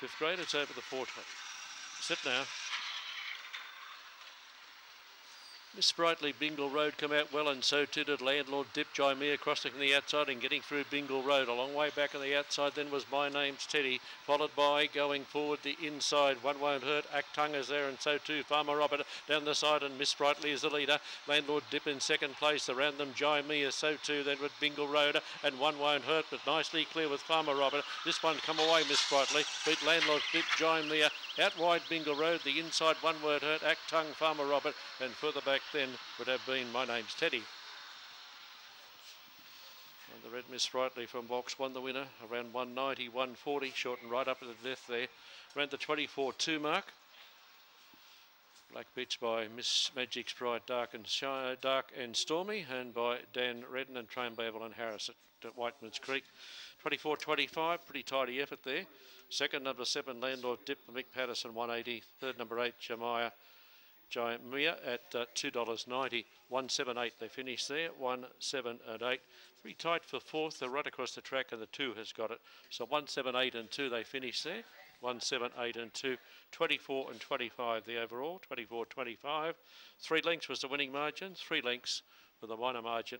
Fifth grade, it's over the 420. Sit now. Miss Sprightly, Bingle Road come out well, and so too did Landlord Dip Jymea crossing the outside and getting through Bingle Road. A long way back on the outside then was My Name's Teddy, followed by going forward the inside. One won't hurt. Actunga's there, and so too Farmer Robert down the side, and Miss Sprightly is the leader. Landlord Dip in second place. Around them Jymea, so too then with Bingle Road, and one won't hurt, but nicely clear with Farmer Robert. This one come away, Miss Sprightly. Beat Landlord Dip Jymea out wide Bingle Road. The inside one word hurt. Actung Farmer Robert, and further back then would have been My Name's Teddy. And the red Miss Sprightly from box won the winner around 190, 140, short and right up at the death there. Around the 24-2 mark. Black Beach by Miss Magic Sprite, Dark and Shy, Dark and Stormy, and by Dan Redden and Train Babel and Harris at, at Whiteman's Creek. 24-25, pretty tidy effort there. Second, number seven, Landlord Dip, for Mick Patterson, 180. Third, number eight, Jemiah Giant Mia at uh, $2.90. 178 they finish there. 1, 7 and 8. Pretty tight for fourth. They're right across the track and the 2 has got it. So 1, 7, 8 and 2 they finish there. 1, 7, 8 and 2. 24 and 25 the overall. 24, 25. Three lengths was the winning margin. Three lengths with the minor margin